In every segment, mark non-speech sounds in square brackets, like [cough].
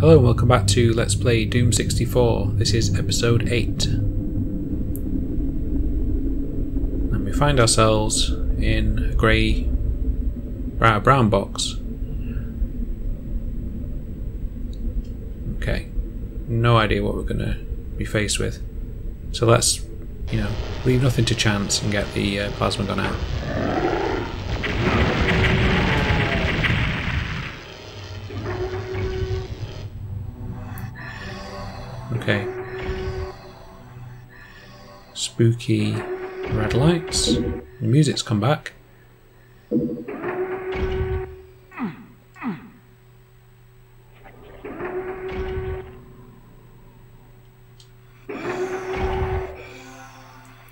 Hello and welcome back to Let's Play Doom 64. This is episode 8. And we find ourselves in a grey brown box. Okay. No idea what we're going to be faced with. So let's, you know, leave nothing to chance and get the uh, plasma gun out. Spooky red lights. The music's come back.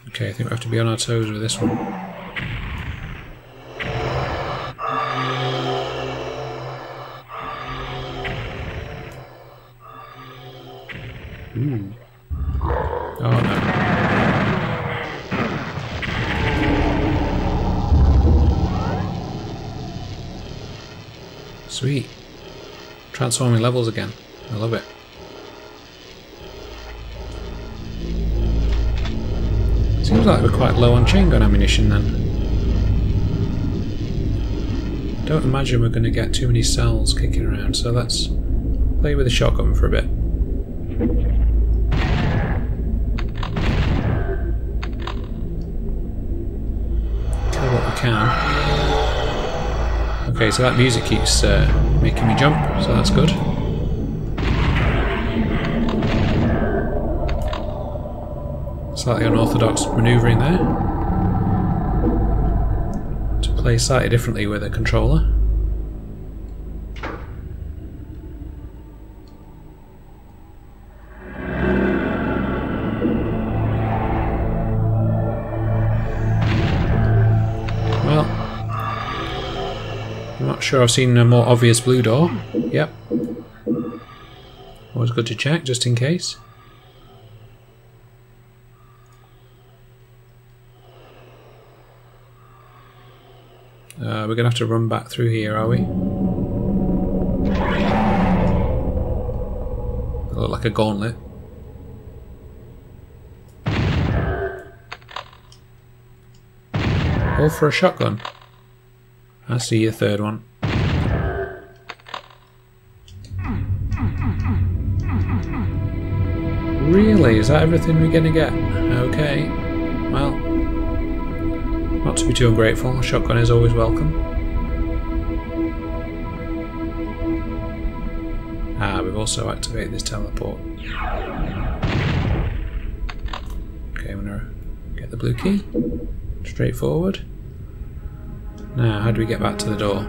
Okay, I think we have to be on our toes with this one. Transforming levels again. I love it. Seems like we're quite low on chain gun ammunition then. Don't imagine we're going to get too many cells kicking around, so let's play with the shotgun for a bit. Kill what we can. Okay, so that music keeps uh, making me jump, so that's good. Slightly unorthodox manoeuvring there. To play slightly differently with a controller. Sure I've seen a more obvious blue door. Yep. Always good to check, just in case. Uh, we're going to have to run back through here, are we? Look like a gauntlet. All for a shotgun. I see your third one. Really? Is that everything we're gonna get? Okay. Well, not to be too ungrateful, a shotgun is always welcome. Ah, we've also activated this teleport. Okay, I'm gonna get the blue key. Straightforward. Now, how do we get back to the door?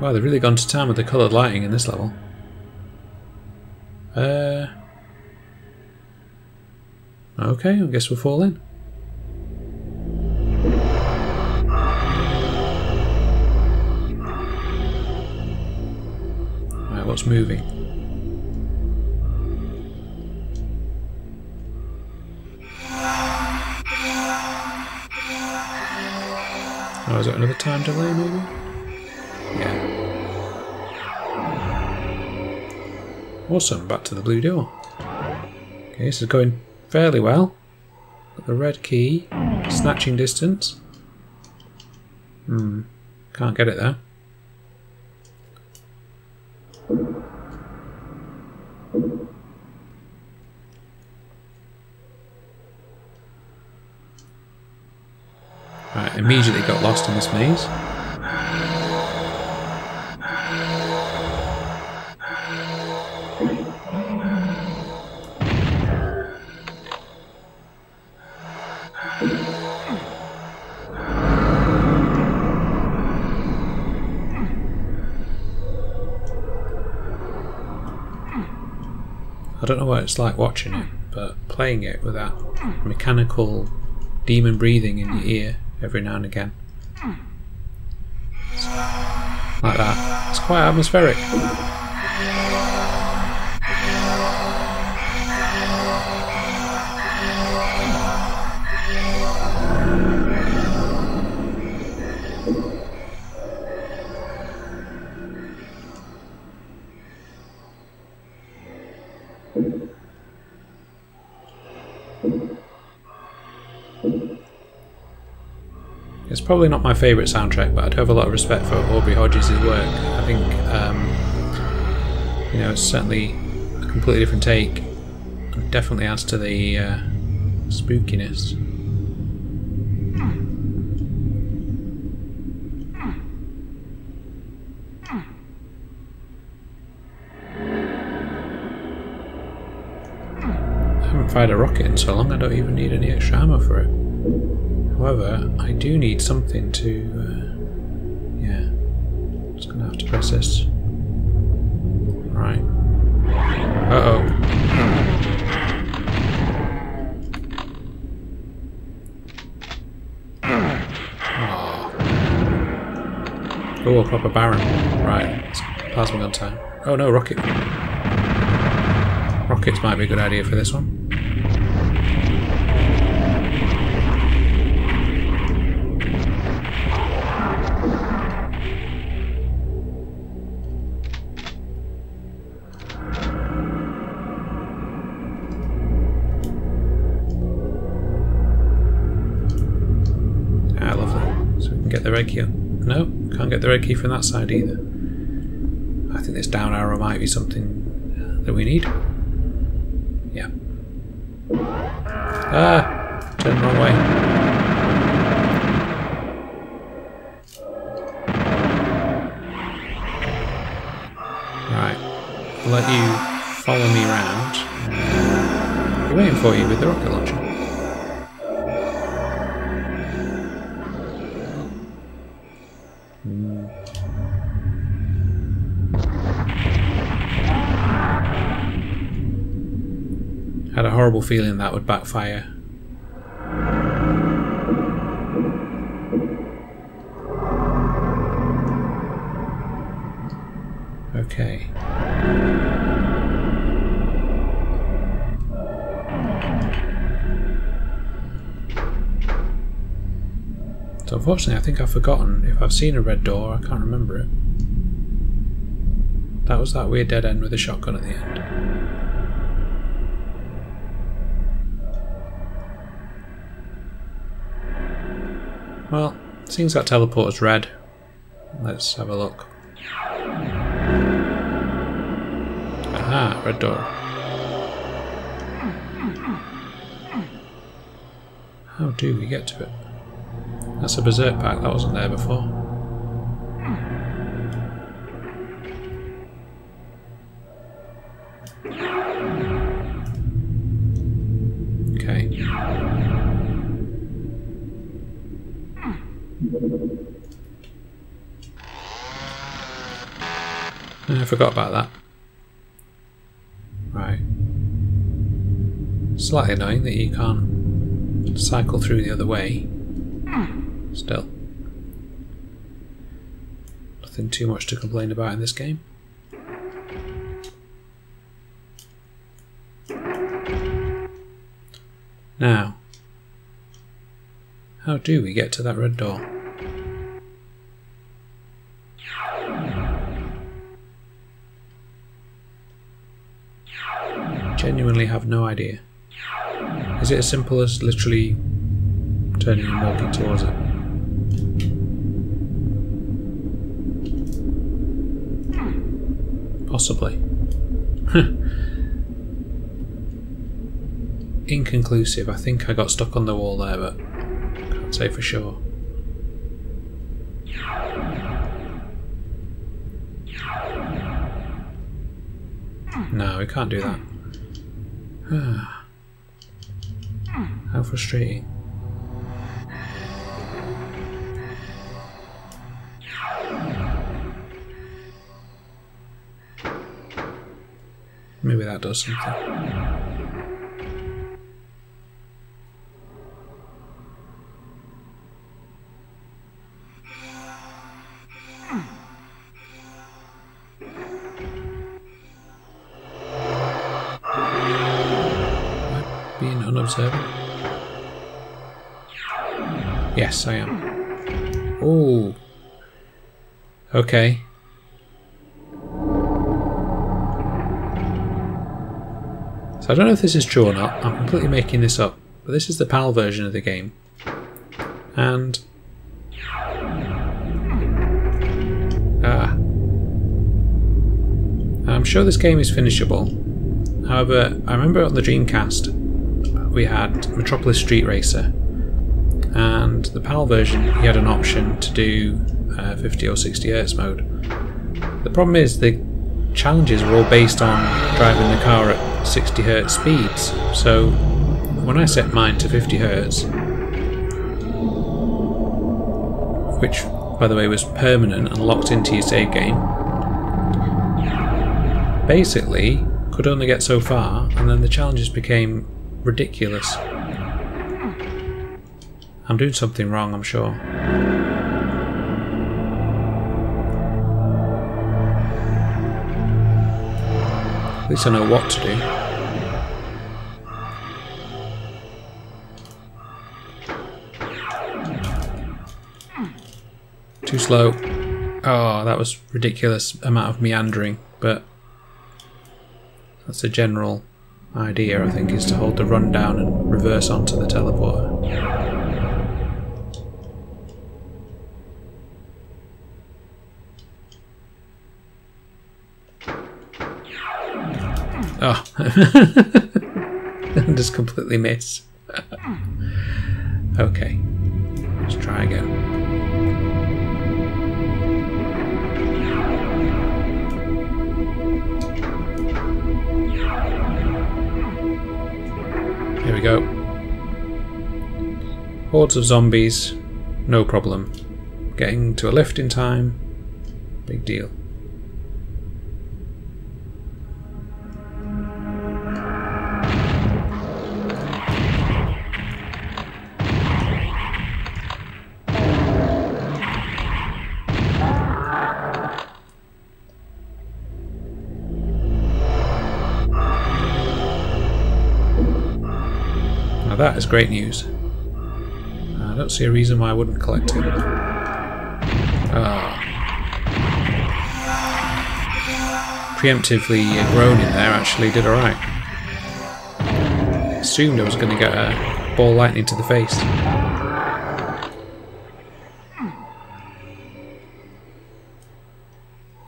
Wow, they've really gone to town with the coloured lighting in this level. Uh. Okay, I guess we'll fall in. Right, what's moving? Oh, is it another time delay maybe? Awesome, back to the blue door. Okay, this is going fairly well. Got the red key, snatching distance. Hmm, can't get it there. Right, immediately got lost in this maze. Don't know what it's like watching it, but playing it with that mechanical demon breathing in your ear every now and again. Like that. It's quite atmospheric. Probably not my favourite soundtrack, but I do have a lot of respect for Aubrey Hodges' work. I think, um, you know, it's certainly a completely different take. It definitely adds to the uh, spookiness. I haven't fired a rocket in so long I don't even need any extra ammo for it. However, I do need something to... Uh, yeah. Just gonna have to press this. Right. Uh-oh. Oh, a proper Baron. Right, it's plasma gun time. Oh no, rocket. Rockets might be a good idea for this one. Red key. No, can't get the red key from that side either. I think this down arrow might be something that we need. Yeah. Ah! Turn the wrong way. Right. I'll let you follow me around. We're waiting for you with the rocket launcher. Had a horrible feeling that would backfire. Okay. So unfortunately I think I've forgotten if I've seen a red door, I can't remember it. That was that weird dead end with a shotgun at the end. Well, seems that teleporter's red. Let's have a look. Aha, red door. How do we get to it? That's a berserk pack, that wasn't there before. Forgot about that. Right. Slightly annoying that you can't cycle through the other way. Still. Nothing too much to complain about in this game. Now, how do we get to that red door? Have no idea. Is it as simple as literally turning and walking towards it? Possibly. [laughs] Inconclusive. I think I got stuck on the wall there, but can't say for sure. No, we can't do that. Hmm. How frustrating. Maybe that does something. Unobservant? Yes, I am. Oh. Okay. So I don't know if this is true or not. I'm completely making this up. But this is the PAL version of the game. And Ah. I'm sure this game is finishable. However, I remember on the Dreamcast we had Metropolis Street Racer, and the PAL version you had an option to do uh, 50 or 60 Hz mode. The problem is the challenges were all based on driving the car at 60 Hz speeds, so when I set mine to 50 Hz, which by the way was permanent and locked into your save game, basically could only get so far and then the challenges became ridiculous. I'm doing something wrong, I'm sure. At least I know what to do. Too slow. Oh, that was ridiculous amount of meandering, but that's a general idea, I think, is to hold the run down and reverse onto the teleporter. Oh, [laughs] just completely miss. [laughs] okay, let's try again. We go. Hordes of zombies, no problem. Getting to a lift in time, big deal. That is great news. I don't see a reason why I wouldn't collect it. Ah. Preemptively groaning there actually did alright. Assumed I was going to get a ball lightning to the face.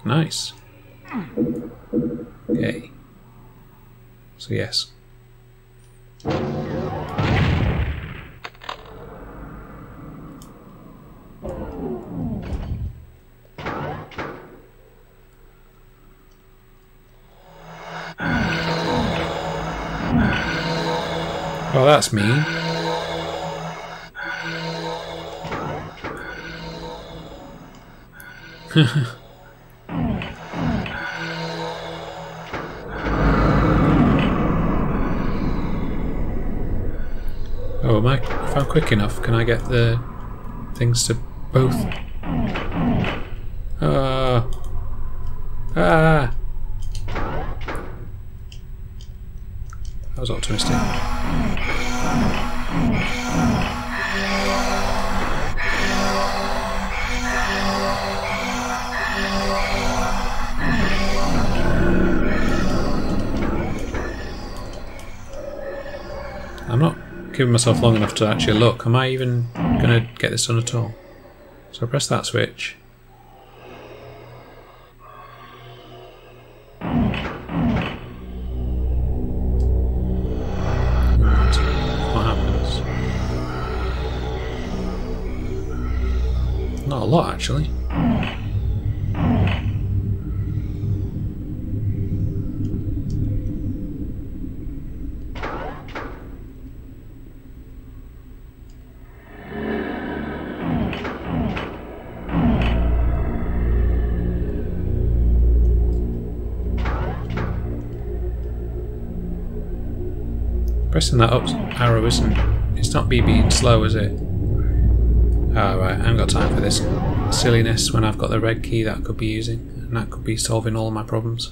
Nice. Okay. So yes. Well, that's mean. [laughs] oh, am I, if I'm quick enough, can I get the things to both? Giving myself long enough to actually look. Am I even going to get this done at all? So I press that switch. Lot, actually. That up arrow isn't. It's not me being slow, is it? Ah, right, I haven't got time for this silliness when I've got the red key that I could be using, and that could be solving all my problems.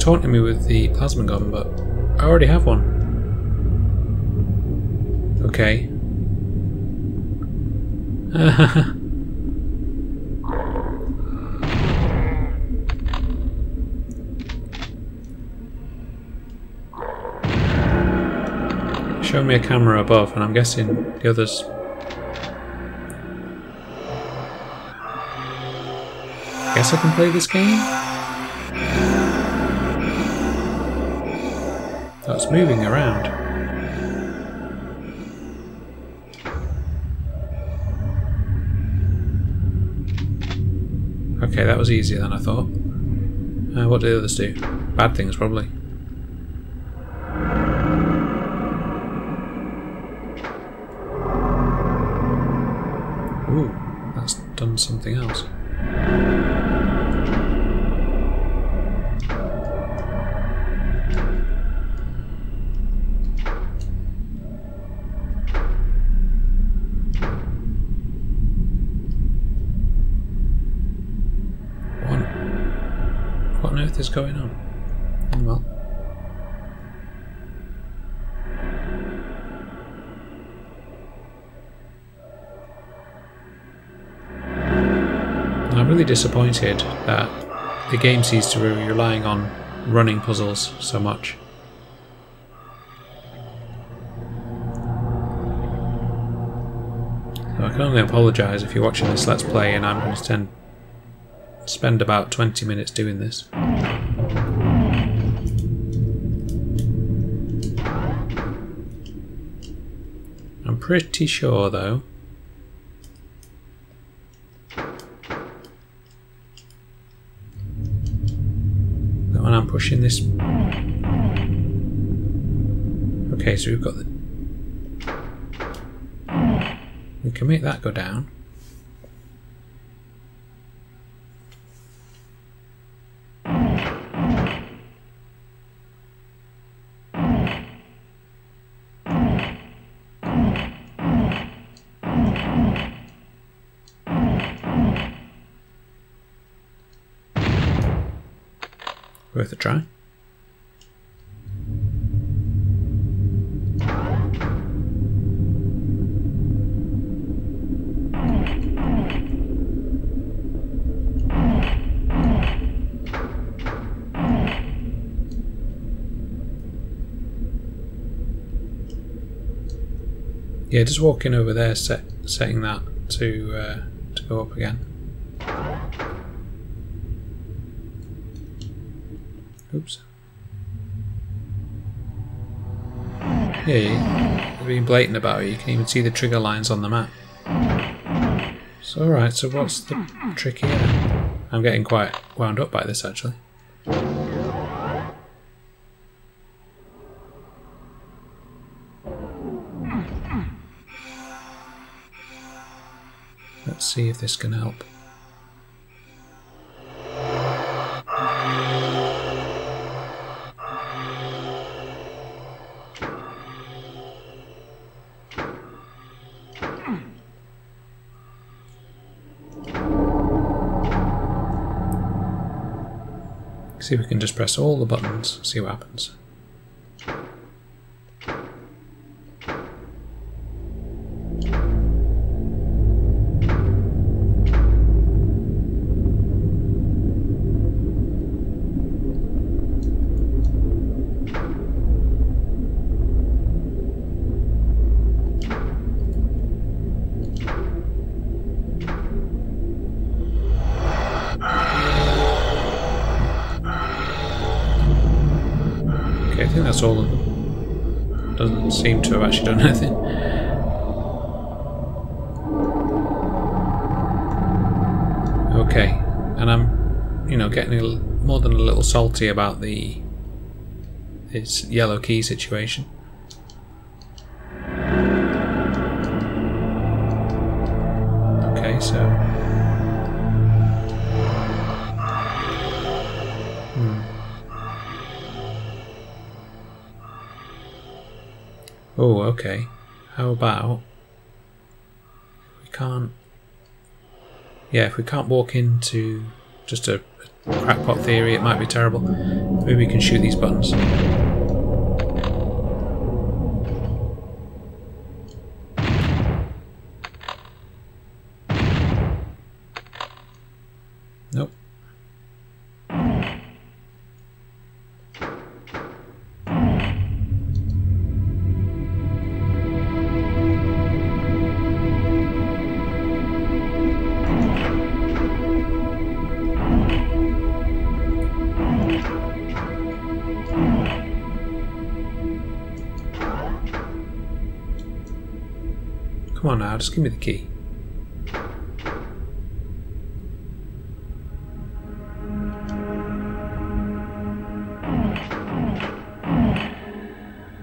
Taunting me with the plasma gun, but I already have one. Okay. [laughs] Show me a camera above, and I'm guessing the others. Guess I can play this game? That's moving around. Okay, that was easier than I thought. Uh, what did the others do? Bad things, probably. Ooh, that's done something else. Earth is going on? Well. I'm really disappointed that the game seems to be relying on running puzzles so much. So I can only apologise if you're watching this Let's Play and I'm going to spend, spend about 20 minutes doing this. I'm pretty sure though that when I'm pushing this okay so we've got the we can make that go down Yeah, just walking over there, set, setting that to uh, to go up again. Oops. Yeah, you- you're being blatant about it. You can even see the trigger lines on the map. So, alright, so what's the trick here? I'm getting quite wound up by this actually. Let's see if this can help. See if we can just press all the buttons, see what happens. Think that's all of them. Doesn't seem to have actually done [laughs] anything. Okay, and I'm, you know, getting a, more than a little salty about the this yellow key situation. Oh, okay. How about we can't? Yeah, if we can't walk into just a, crackpot theory, it might be terrible. Maybe we can shoot these buttons. Now, just give me the key.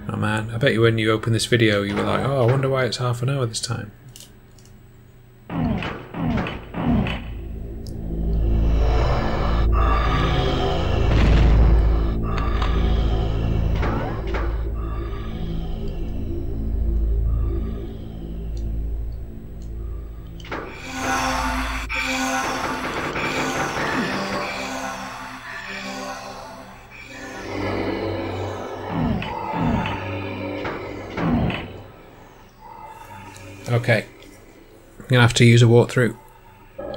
Oh man, I bet you when you open this video you were like, oh, I wonder why it's half an hour this time. I'm going to have to use a walkthrough.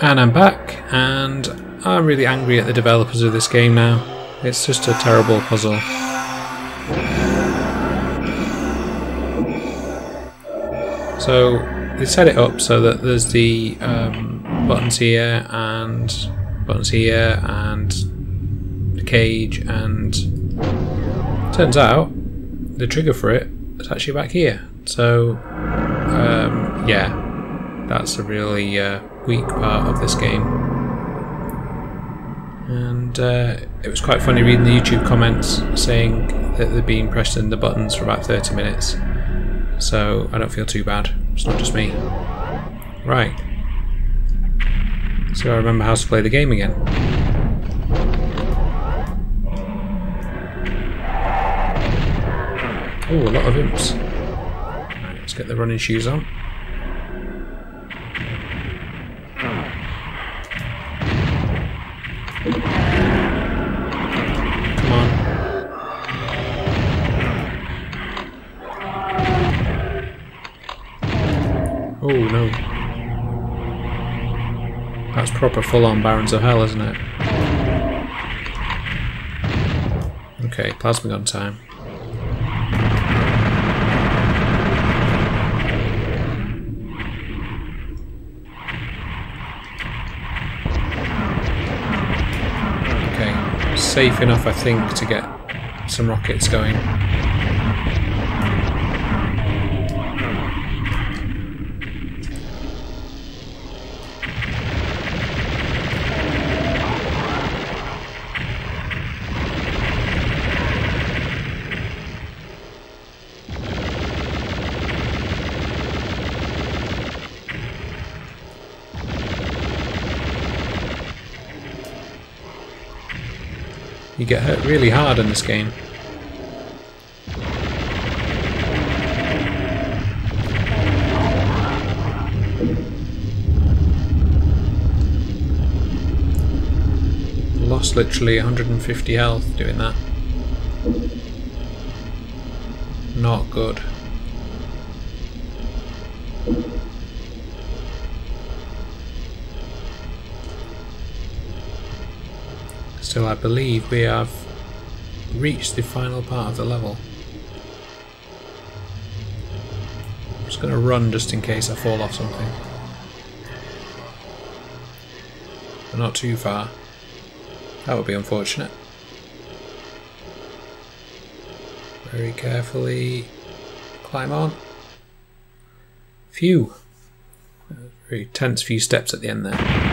And I'm back, and I'm really angry at the developers of this game now. It's just a terrible puzzle. So, they set it up so that there's the um, buttons here, and buttons here, and the cage, and turns out the trigger for it is actually back here. So, um, yeah, that's a really uh, weak part of this game. And uh, it was quite funny reading the YouTube comments saying that they've been pressing the buttons for about 30 minutes. So I don't feel too bad. It's not just me. Right. So I remember how to play the game again. Oh, a lot of imps. Right, let's get the running shoes on. Proper full-on Barons of Hell, isn't it? Okay, plasma gun time. Okay, safe enough I think to get some rockets going. You get hurt really hard in this game. Lost literally 150 health doing that. Not good. Still, I believe we have reached the final part of the level. I'm just going to run just in case I fall off something. Not too far. That would be unfortunate. Very carefully climb on. Phew. Very tense few steps at the end there.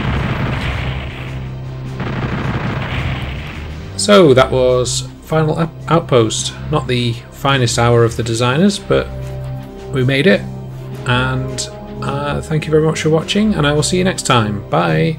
So that was Final Outpost. Not the finest hour of the designers, but we made it. And uh, thank you very much for watching, and I will see you next time. Bye.